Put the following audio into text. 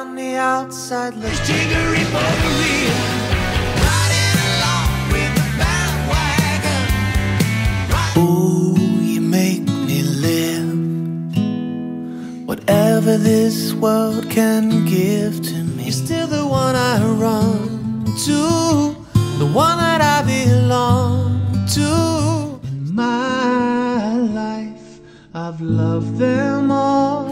outside looks jiggery pokery. The bandwagon. Ooh, you make me live. Whatever this world can give to me, you're still the one I run to, the one that I belong to. In my life, I've loved them all.